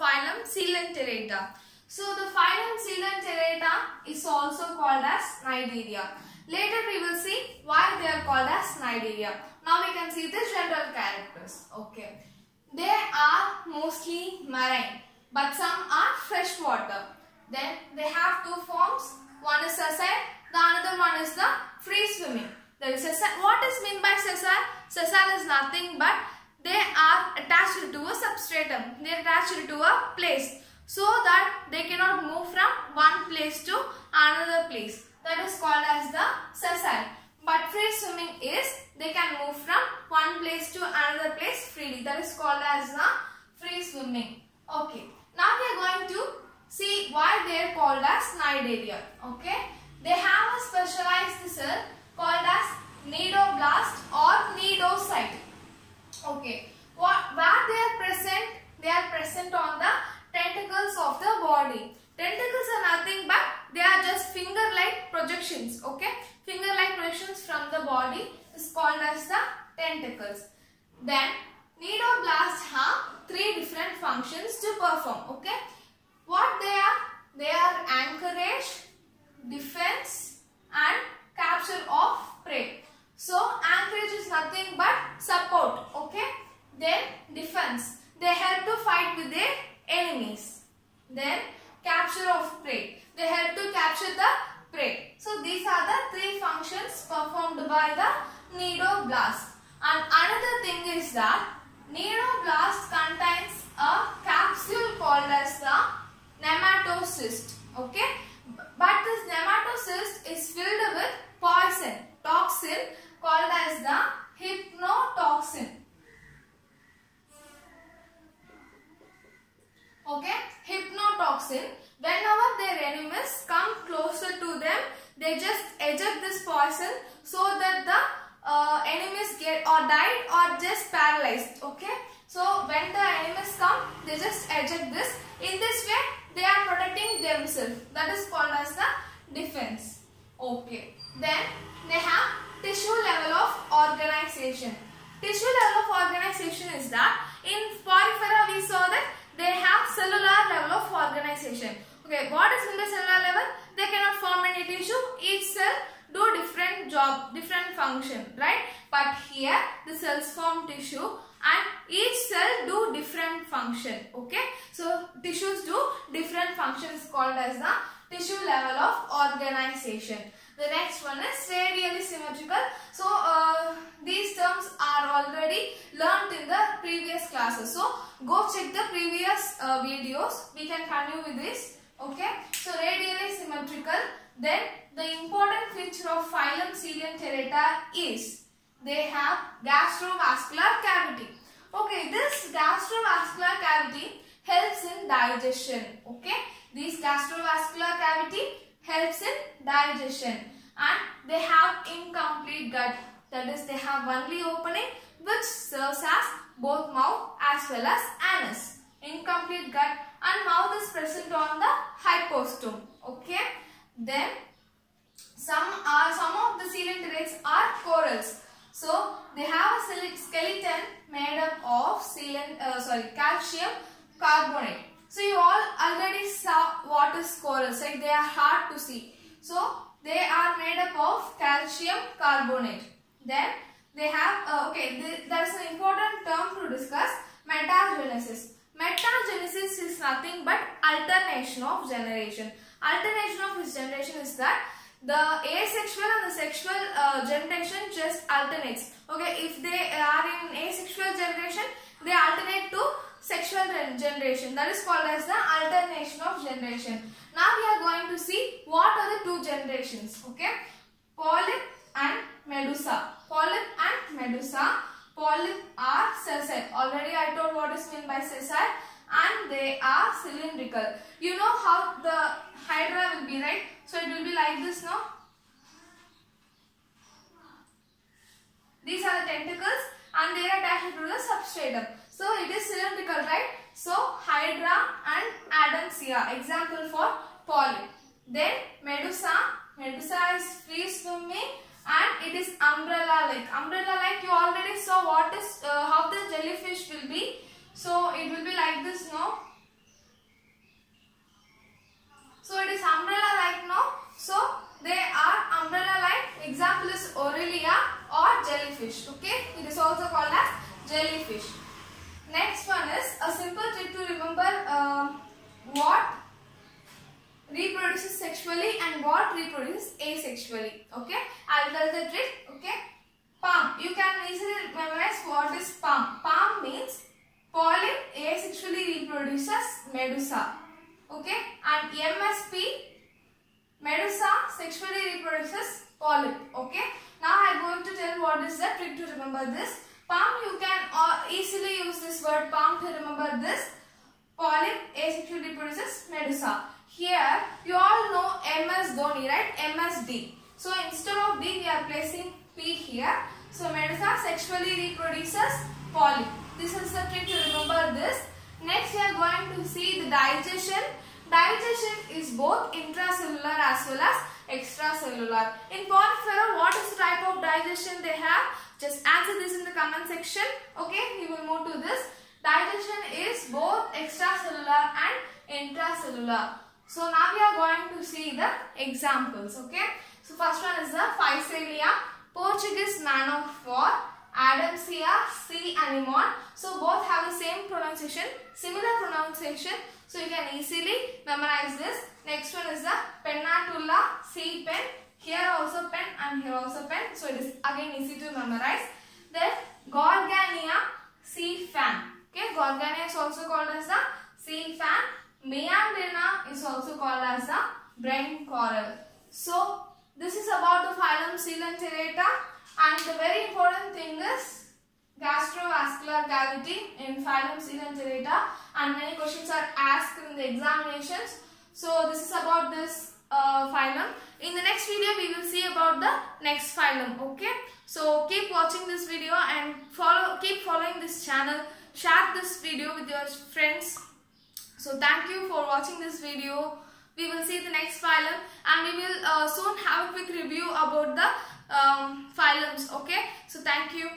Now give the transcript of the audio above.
phylum Coelenterata. So the phylum Coelenterata is also called as Cnidaria. Later we will see why they are called as Cnidaria. Now we can see the general characters. Okay. They are mostly marine but some are freshwater. Then they have two forms. One is sessile, the another one is the free swimming. There is sessile. What is meant by sessile? Sessile is nothing but they are attached to a substratum. They are attached to a place so that they cannot move from one place to another place. That is called as the sessile. But free swimming is they can move from one place to another place freely. That is called as the free swimming. Okay. Now we are going to see why they are called as cnidaria. Okay. They have a specialized cell called as cnidoblast or cnidocyte. Okay. What, where they are present? They are present on the tentacles of the body. Tentacles are nothing but they are just finger-like projections. Okay. Finger-like projections from the body is called as the tentacles. Then cnidoblasts have three different functions to perform. Okay. What they are? They are anchorage, defense and capture of prey. So anchorage is nothing but support. Okay. Then defense. They help to fight with their enemies. Then capture of prey. They help to capture the prey. So these are the three functions performed by the cnidoblast. And another thing is that cnidoblast contains a capsule called as the nematocyst. Okay. But this nematocyst is filled with poison, toxin called as the hypnotoxin. Okay. Hypnotoxin. Whenever their enemies come closer to them, they just eject this poison so that the uh, enemies get or died or just paralyzed. Okay. So when the enemies come, they just eject this. In this way, they are protecting themselves. That is called as the defense. Okay. Then they have tissue level of organization. Tissue level of organization is that in Porifera we saw that they have cellular level of organization. Okay, what is in the cellular level? They cannot form any tissue. Each cell do different job, different function, right? But here the cells form tissue and each cell do different function. Okay, so tissues do different functions called as the tissue level of organization. The next one is radially symmetrical. So uh, these terms are already learned in the previous classes. So go check the previous uh, videos. We can continue with this. Okay. So radially symmetrical. Then the important feature of phylum Coelenterata is they have gastrovascular cavity. Okay. This gastrovascular cavity helps in digestion. Okay. This gastrovascular cavity helps in digestion and they have incomplete gut that is they have only opening which serves as both mouth as well as anus incomplete gut and mouth is present on the hypostome okay then some are some of the coelenterates are corals so they have a skeleton made up of sealant, uh, sorry calcium carbonate so you all already saw what is corals, right? They are hard to see. So they are made up of calcium carbonate. Then they have, uh, okay, there is an important term to discuss, metagenesis. Metagenesis is nothing but alternation of generation. Alternation of generation is that the asexual and the sexual uh, generation just alternates. Okay, if they are in asexual generation, they alternate to sexual generation that is called as the alternation of generation. Now we are going to see what are the two generations. Okay. Polyp and Medusa. Polyp and Medusa. Polyp are sessile. Already I told what is meant by sessile and they are cylindrical. You know how the hydra will be right. So it will be like this no. These are the tentacles and they are attached to the substratum. So it is cylindrical, right? So Hydra and Adamsia, example for polyp. Then Medusa, Medusa is free swimming and it is umbrella like. Umbrella like you already saw what is uh, how the jellyfish will be. So it will be like this, no? So it is umbrella like no. So they are umbrella like. Example is Aurelia or jellyfish. Okay. It is also called as jellyfish. Next one is a simple trick to remember um, what reproduces sexually and what reproduces asexually. Okay. I will tell the trick. Okay. Palm. You can easily memorize what is palm. Palm means polyp asexually reproduces medusa. Okay. And MSP medusa sexually reproduces polyp. Okay. Now I am going to tell what is the trick to remember this. Palm you can uh, easily use this word palm to remember this. Polyp asexually reproduces medusa. Here you all know MS Dhoni right? MSD. So instead of D we are placing P here. So Medusa sexually reproduces polyp. This is the trick to remember this. Next we are going to see the digestion. Digestion is both intracellular as well as extracellular. In Porifera, what is the type of digestion they have? Just answer this in the comment section. Okay, we will move to this. Digestion is both extracellular and intracellular. So now we are going to see the examples. Okay. So first one is the Physalia, Portuguese man of war, Adamsia, sea anemone. So both have the same pronunciation, similar pronunciation. So you can easily memorize this. Next one is the Pennatula, sea pen. Here also pen and here also pen. So it is again easy to memorize. Then Gorgonia, sea fan. Okay, Gorgonia is also called as the sea fan. Meandrina is also called as the brain coral. So this is about the phylum Coelenterata and the very important thing is gastrovascular cavity in phylum Coelenterata and many questions are asked in the examinations. So this is about this uh, phylum. In the next video we will see about the next phylum. Okay. So keep watching this video and follow keep following this channel. Share this video with your friends. So thank you for watching this video we will see the next phylum and we will uh, soon have a quick review about the um, phylums okay? So thank you